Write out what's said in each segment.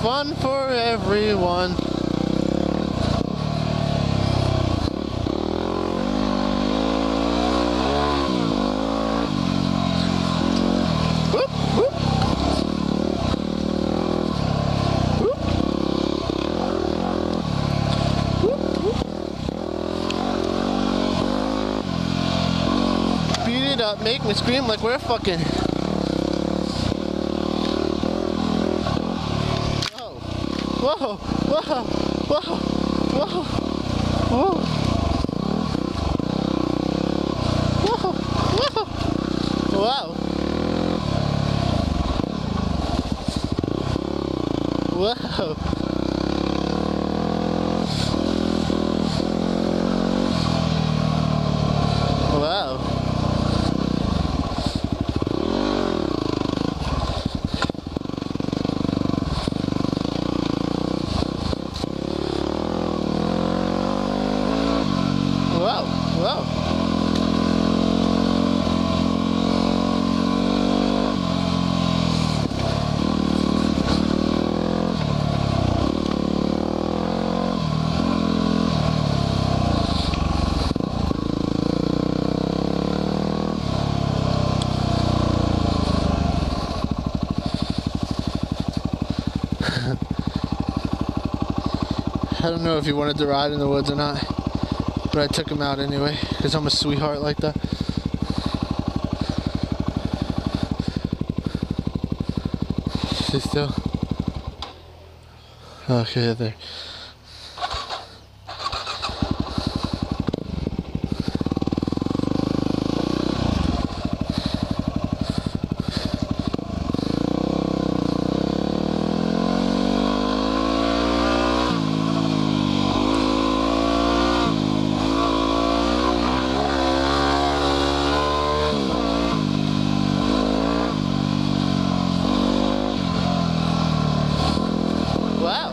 fun for everyone. Beat it up, make me scream like we're fucking. Whoa, whoa, whoa, whoa, whoa, whoa. Whoa, whoa. Wow. Whoa. Wow. Wow. Wow. I don't know if he wanted to ride in the woods or not, but I took him out anyway because I'm a sweetheart like that. Sit still. Okay, there. Wow.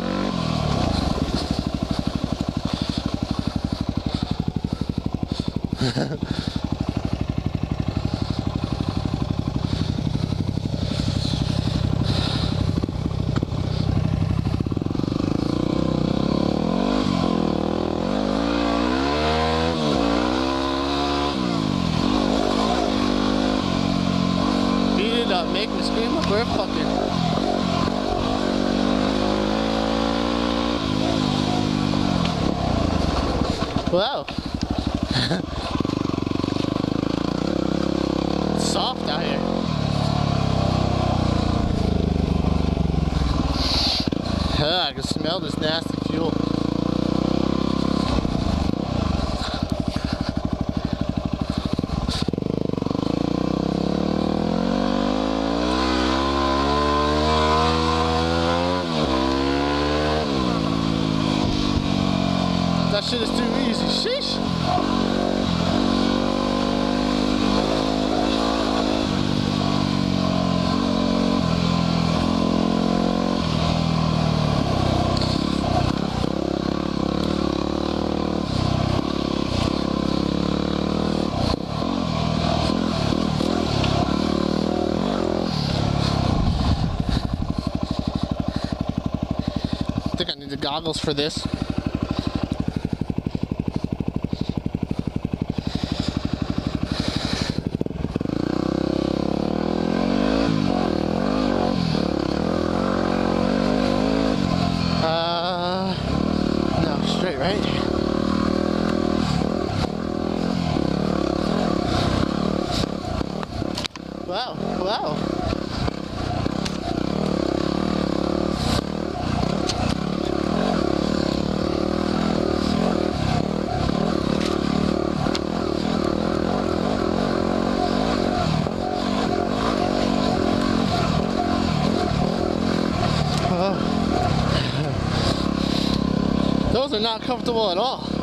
Beat it up, make me scream fucking. Wow. Soft out here. Ah, I can smell this nasty fuel. That shit is too easy. Sheesh. I think I need the goggles for this. Uh, straight, right? Wow, wow. Those are not comfortable at all.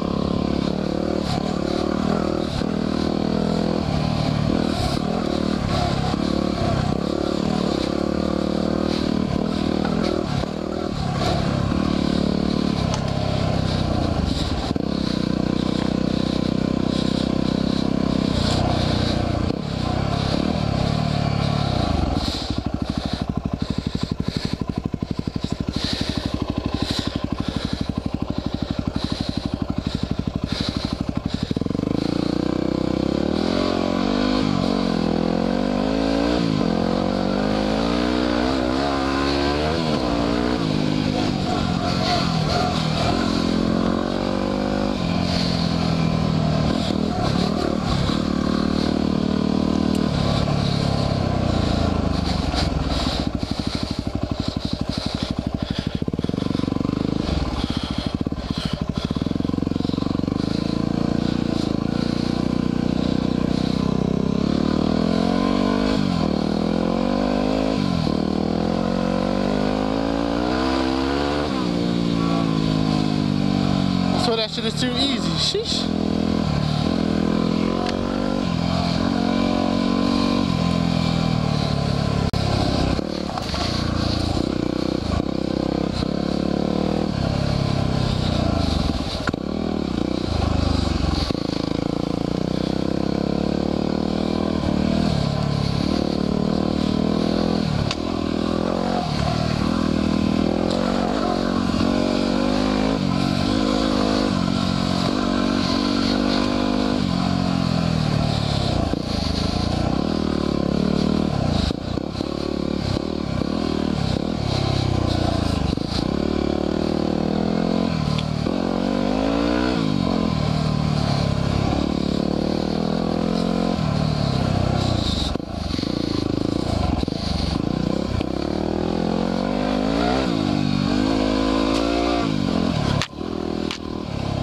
Is too easy. Sheesh.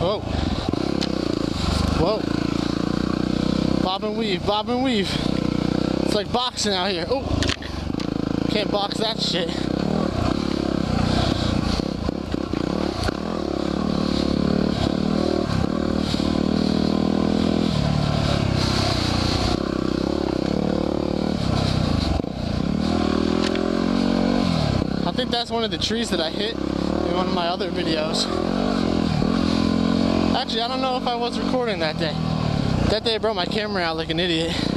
Whoa. Whoa. Bob and weave, bob and weave. It's like boxing out here. Oh, can't box that shit. I think that's one of the trees that I hit in one of my other videos. Actually, I don't know if I was recording that day. That day I brought my camera out like an idiot.